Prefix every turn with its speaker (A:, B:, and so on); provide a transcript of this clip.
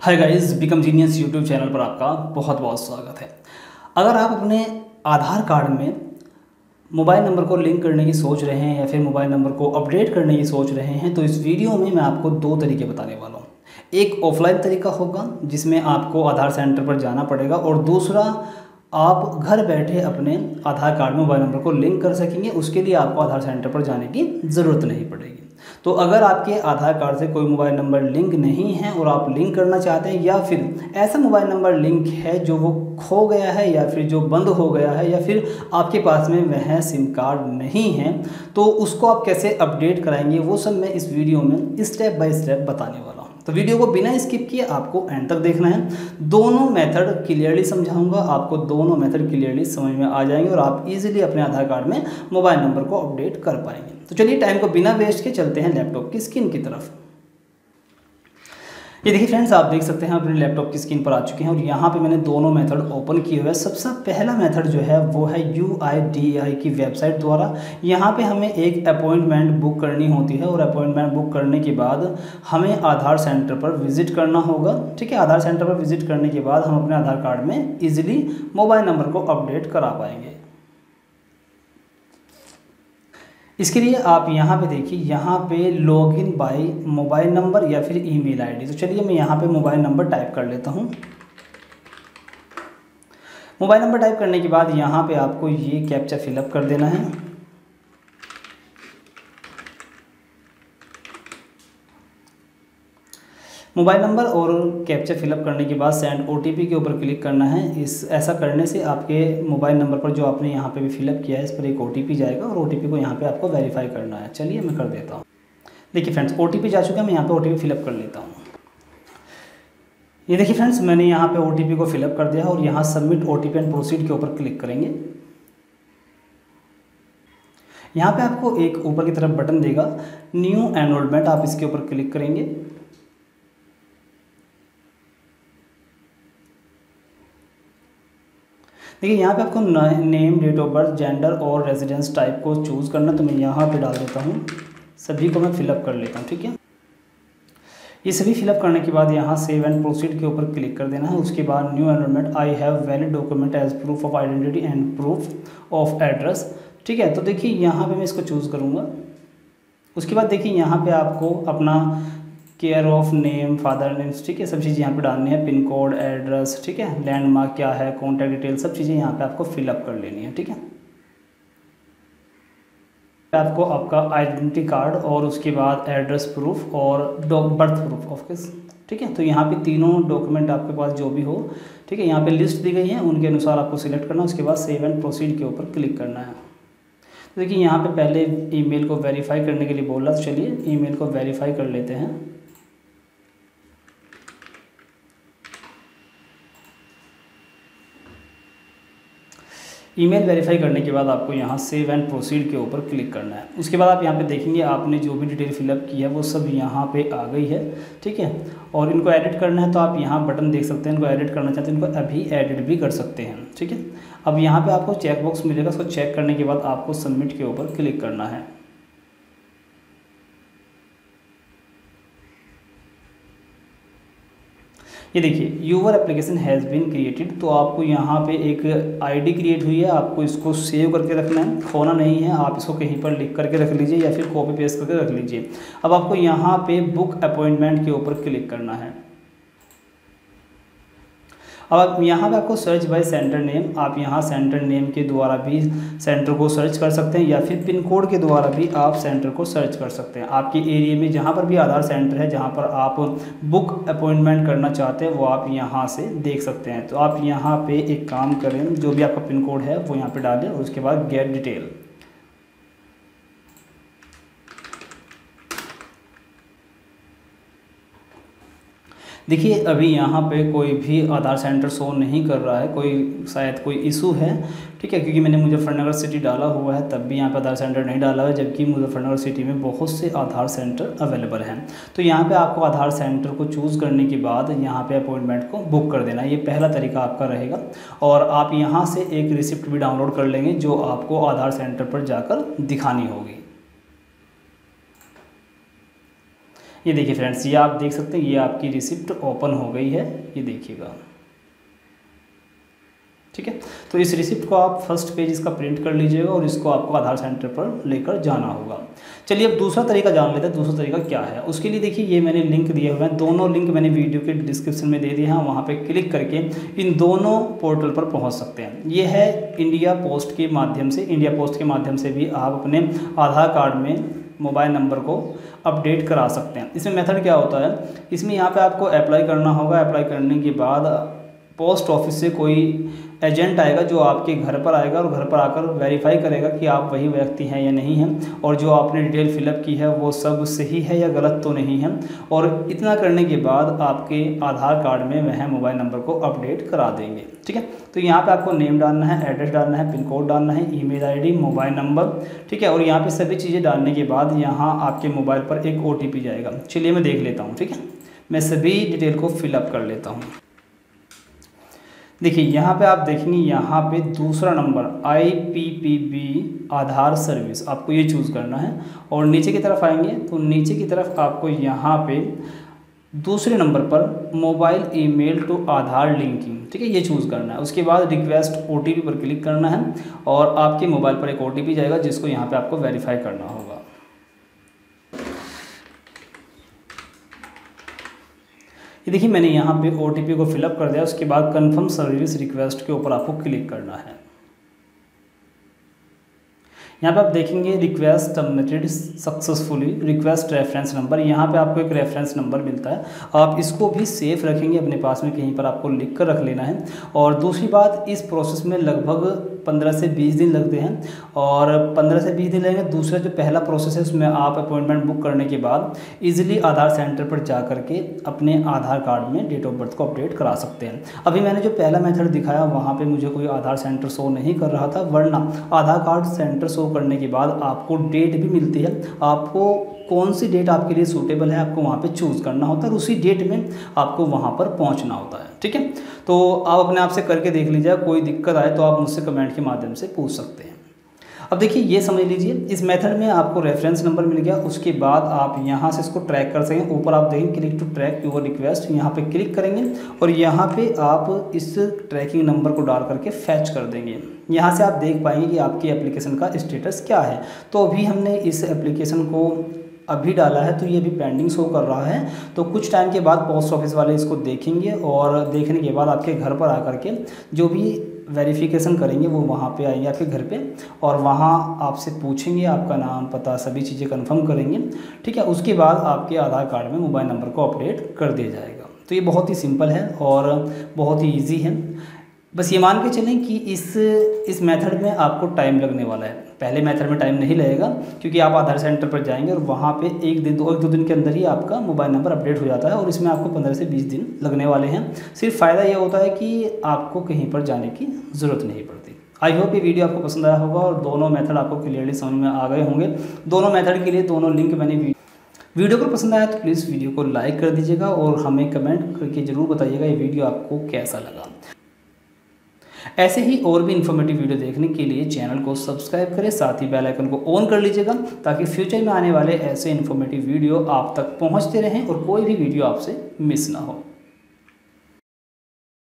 A: Hi guys become genius YouTube channel पर आपका बहुत बहुत स्वागत है। अगर आप अपने आधार कार्ड में मोबाइल नंबर को लिंक करने की सोच रहे हैं या फिर मोबाइल नंबर को अपडेट करने की सोच रहे हैं तो इस वीडियो में मैं आपको दो तरीके बताने वाला हूँ। एक ऑफलाइन तरीका होगा, जिसमें आपको आधार सेंटर पर जाना पड़ेगा और दूसरा, आप घर बैठे अपने आधार कार्ड में मोबाइल नंबर को लिंक कर सकेंगे, उसके लिए आपको आधार सेंटर पर जाने की ज़रूरत नहीं पड़ेगी। तो अगर आपके आधार कार्ड से कोई मोबाइल नंबर लिंक नहीं है और आप लिंक करना चाहते हैं या फिर ऐसा मोबाइल नंबर लिंक है जो वो खो गया है या फिर जो बंद हो गया है या फिर आपके पास में वह सिम कार्ड नहीं है तो उसको आप कैसे अपडेट कराएँगे वो सब मैं इस वीडियो में स्टेप बाय स्टेप बताने वाला हूँ। तो वीडियो को बिना स्किप किए आपको एंड तक देखना है। दोनों मेथड क्लियरली समझाऊँगा, आपको दोनों मेथड क्लियरली समझ में आ जाएँगे और आप इजीली अपने आधार कार्ड में मोबाइल नंबर को अपडेट कर पाएँगे। तो चलिए टाइम को बिना वेस्ट के चलते हैं लैपटॉप की स्क्रीन की तरफ़। ये देखिए फ्रेंड्स आप देख सकते हैं अपने लैपटॉप की स्क्रीन पर आ चुके हैं और यहाँ पे मैंने दोनों मेथड ओपन किए हुए हैं। सबसे पहला मेथड जो है, वो है यू आई डी आई की वेबसाइट द्वारा। यहाँ पे हमें एक अपॉइंटमेंट बुक करनी होती है और अपॉइंटमेंट बुक करने के बाद हमें आधार सेंटर पर विज़िट करना होगा। ठीक है, आधार सेंटर पर विज़िट करने के बाद हम अपने आधार कार्ड में ईजिली मोबाइल नंबर को अपडेट करा पाएँगे। इसके लिए आप यहाँ पे देखिए, यहाँ पे लॉगिन बाई मोबाइल नंबर या फिर ईमेल आईडी तो चलिए मैं यहाँ पे मोबाइल नंबर टाइप कर लेता हूँ। मोबाइल नंबर टाइप करने के बाद यहाँ पे आपको ये कैप्चा फिलअप कर देना है। मोबाइल नंबर और कैप्चा फिलअप करने के बाद सेंड ओटीपी के ऊपर क्लिक करना है। इस, ऐसा करने से आपके मोबाइल नंबर पर जो आपने यहाँ पे भी फिलअप किया है, इस पर एक ओटीपी जाएगा और ओटीपी को यहाँ पे आपको वेरीफाई करना है। चलिए मैं कर देता हूँ। देखिए फ्रेंड्स ओटीपी जा चुका है, मैं यहाँ पे ओ फिलअप कर लेता हूँ। ये देखिए फ्रेंड्स मैंने यहाँ पे ओटीपी को फिलअप कर दिया और यहाँ submit O T and proceed के ऊपर क्लिक करेंगे। यहाँ पे आपको एक ऊपर की तरफ़ बटन देगा न्यू एनरोलमेंट आप इसके ऊपर क्लिक करेंगे। देखिए, यहाँ पे आपको name date of birth gender और रेजिडेंस टाइप को चूज़ करना तो मैं यहाँ पे डाल देता हूँ। सभी को मैं फिलअप कर लेता हूँ, ठीक है? ये सभी फिलअप करने के बाद यहाँ सेव एंड प्रोसीड के ऊपर क्लिक कर देना है। उसके बाद new enrolment I have valid document as proof of identity and proof of address ठीक है? तो देखिए, यहाँ पे मैं इसको चूज़ करूँगा। उसके बाद देखिए, यहाँ पे आपको अपना care of name father names ठीक है? सब चीज़ें यहाँ पे डालनी है पिन कोड एड्रेस ठीक है? लैंडमार्क क्या है कॉन्टैक्ट डिटेल सब चीज़ें यहाँ पे आपको फिलअप कर लेनी है, ठीक है? आपको आपका आइडेंटिटी कार्ड और उसके बाद एड्रेस प्रूफ और बर्थ प्रूफ ऑफ़ किस ठीक है? तो यहाँ पे तीनों डॉक्यूमेंट आपके पास जो भी हो, ठीक है? यहाँ पे लिस्ट दी गई है, उनके अनुसार आपको सिलेक्ट करना है, उसके बाद सेव एंड प्रोसीड के ऊपर क्लिक करना है। तो देखिए, यहाँ पे पहले ईमेल को वेरीफाई करने के लिए बोला तो चलिए ईमेल को वेरीफाई कर लेते हैं। ईमेल वेरीफाई करने के बाद आपको यहाँ सेव एंड प्रोसीड के ऊपर क्लिक करना है। उसके बाद आप यहाँ पे देखेंगे, आपने जो भी डिटेल फिलअप की है, वो सब यहाँ पे आ गई है, ठीक है? और इनको एडिट करना है तो आप यहाँ बटन देख सकते हैं, इनको एडिट करना चाहते हैं, इनको अभी एडिट भी कर सकते हैं, ठीक है? अब यहाँ पर आपको चेकबॉक्स मिलेगा, उसको चेक करने के बाद आपको सबमिट के ऊपर क्लिक करना है। ये देखिए your application has been created तो आपको यहाँ पे एक आईडी क्रिएट हुई है, आपको इसको सेव करके रखना है, खोना नहीं है, आप इसको कहीं पर लिख करके रख लीजिए या फिर कॉपी पेस्ट करके रख लीजिए। अब आपको यहाँ पे बुक अपॉइंटमेंट के ऊपर क्लिक करना है। अब आप यहाँ पे आपको सर्च बाय सेंटर नेम आप यहाँ सेंटर नेम के द्वारा भी सेंटर को सर्च कर सकते हैं, या फिर पिन कोड के द्वारा भी आप सेंटर को सर्च कर सकते हैं। आपके एरिया में जहाँ पर भी आधार सेंटर है, जहाँ पर आप बुक अपॉइंटमेंट करना चाहते हैं, वो आप यहाँ से देख सकते हैं। तो आप यहाँ पर एक काम करें, जो भी आपका पिन कोड है, वो यहाँ पर डालें उसके बाद गेट डिटेल देखिए, अभी यहाँ पे कोई भी आधार सेंटर शो नहीं कर रहा है, कोई शायद कोई इशू है, ठीक है, क्योंकि मैंने मुजफ्फरनगर सिटी डाला हुआ है, तब भी यहाँ पे आधार सेंटर नहीं डाला हुआ है, जबकि मुजफ्फरनगर सिटी में बहुत से आधार सेंटर अवेलेबल हैं। तो यहाँ पे आपको आधार सेंटर को चूज़ करने के बाद यहाँ पे अपॉइंटमेंट को बुक कर देना ये पहला तरीका आपका रहेगा और आप यहाँ से एक रिसिप्ट भी डाउनलोड कर लेंगे, जो आपको आधार सेंटर पर जाकर दिखानी होगी। ये देखिए फ्रेंड्स ये आप देख सकते हैं, ये आपकी रिसिप्ट ओपन हो गई है, ये देखिएगा। ठीक है? तो इस रिसिप्ट को आप फ़र्स्ट पेज इसका प्रिंट कर लीजिएगा और इसको आपको आधार सेंटर पर लेकर जाना होगा। चलिए अब दूसरा तरीका जान लेते हैं, दूसरा तरीका क्या है? उसके लिए देखिए, ये मैंने लिंक दिए हुए हैं, दोनों लिंक मैंने वीडियो के डिस्क्रिप्शन में दे दिए हैं, वहाँ पर क्लिक करके इन दोनों पोर्टल पर पहुँच सकते हैं। ये है इंडिया पोस्ट के माध्यम से इंडिया पोस्ट के माध्यम से भी आप अपने आधार कार्ड में मोबाइल नंबर को अपडेट करा सकते हैं। इसमें मेथड क्या होता है? इसमें यहाँ पे आपको अप्लाई करना होगा। अप्लाई करने के बाद पोस्ट ऑफ़िस से कोई एजेंट आएगा जो आपके घर पर आएगा और घर पर आकर वेरीफाई करेगा कि आप वही व्यक्ति हैं या नहीं हैं और जो आपने डिटेल फिलअप की है वो सब सही है या गलत तो नहीं है और इतना करने के बाद आपके आधार कार्ड में वह मोबाइल नंबर को अपडेट करा देंगे। ठीक है? तो यहाँ पे आपको नेम डालना है एड्रेस डालना है पिन कोड डालना है ईमेल आईडी मोबाइल नंबर ठीक है? और यहाँ पे सभी चीज़ें डालने के बाद यहाँ आपके मोबाइल पर एक ओटीपी जाएगा। चलिए मैं देख लेता हूँ, ठीक है? मैं सभी डिटेल को फिलअप कर लेता हूँ। देखिए, यहाँ पे आप देखेंगे, यहाँ पे दूसरा number I P P B Aadhaar service, आपको ये चूज़ करना है। और नीचे की तरफ़ आएँगे तो नीचे की तरफ़ आपको यहाँ पे दूसरे नंबर पर mobile, email to Aadhaar linking ठीक है, ये चूज़ करना है। उसके बाद रिक्वेस्ट ओटीपी पर क्लिक करना है और आपके मोबाइल पर एक ओ जाएगा, जिसको यहाँ पे आपको वेरीफाई करना होगा। ये देखिए, मैंने यहाँ पे ओटीपी को फिलअप कर दिया, उसके बाद कन्फर्म सर्विस रिक्वेस्ट के ऊपर आपको क्लिक करना है। यहाँ पे आप देखेंगे request submitted successfully request reference number यहाँ पे आपको एक रेफरेंस नंबर मिलता है। आप इसको भी सेफ़ रखेंगे, अपने पास में कहीं पर आपको लिख कर रख लेना है। और दूसरी बात, इस प्रोसेस में लगभग पंद्रह से बीस दिन लगते हैं और पंद्रह से बीस दिन लगेंगे। दूसरा जो पहला प्रोसेस है, उसमें आप अपॉइंटमेंट बुक करने के बाद इजीली आधार सेंटर पर जा करके अपने आधार कार्ड में डेट ऑफ़ बर्थ को अपडेट करा सकते हैं। अभी मैंने जो पहला मेथड दिखाया, वहाँ पर मुझे कोई आधार सेंटर शो नहीं कर रहा था, वरना आधार कार्ड सेंटर शो करने के बाद आपको डेट भी मिलती है। आपको कौन सी डेट आपके लिए सूटेबल है, आपको वहाँ पे चूज़ करना होता है और उसी डेट में आपको वहाँ पर पहुँचना होता है, ठीक है? तो आप अपने आप से करके देख लीजिए कोई दिक्कत आए तो आप मुझसे कमेंट के माध्यम से पूछ सकते हैं। अब देखिए, ये समझ लीजिए, इस मेथड में आपको रेफरेंस नंबर मिल गया, उसके बाद आप यहाँ से इसको ट्रैक कर सकें। ऊपर आप देखें click to track your request यहाँ पे क्लिक करेंगे और यहाँ पे आप इस ट्रैकिंग नंबर को डाल करके फैच कर देंगे। यहाँ से आप देख पाएँगे कि आपकी एप्लीकेशन का स्टेटस क्या है। तो अभी हमने इस एप्लीकेशन को अभी डाला है तो ये अभी पेंडिंग शो कर रहा है। तो कुछ टाइम के बाद पोस्ट ऑफ़िस वाले इसको देखेंगे और देखने के बाद आपके घर पर आकर के जो भी वेरिफिकेशन करेंगे, वो वहाँ पे आएँगे आपके घर पे और वहाँ आपसे पूछेंगे, आपका नाम पता, सभी चीज़ें कंफर्म करेंगे, ठीक है? उसके बाद आपके आधार कार्ड में मोबाइल नंबर को अपडेट कर दिया जाएगा। तो ये बहुत ही सिंपल है और बहुत ही ईजी है। बस ये मान के चलें कि इस इस मेथड में आपको टाइम लगने वाला है। पहले मेथड में टाइम नहीं लगेगा, क्योंकि आप आधार सेंटर पर जाएँगे और वहाँ पे एक दिन, दो एक दो दिन के अंदर ही आपका मोबाइल नंबर अपडेट हो जाता है और इसमें आपको पंद्रह से बीस दिन लगने वाले हैं। सिर्फ़ फ़ायदा ये होता है कि आपको कहीं पर जाने की ज़रूरत नहीं पड़ती। आई होप ये वीडियो आपको पसंद आया होगा और दोनों मेथड आपको क्लियरली समझ में आ गए होंगे। दोनों मेथड के लिए दोनों लिंक मैंने वीडियो को पसंद आया तो प्लीज़ वीडियो को लाइक कर दीजिएगा और हमें कमेंट करके ज़रूर बताइएगा ये वीडियो आपको कैसा लगा। ऐसे ही और भी इन्फॉर्मेटिव वीडियो देखने के लिए चैनल को सब्सक्राइब करें, साथ ही बेल आइकन को ऑन कर लीजिएगा, ताकि फ्यूचर में आने वाले ऐसे इन्फॉर्मेटिव वीडियो आप तक पहुँचते रहें और कोई भी वीडियो आपसे मिस ना हो।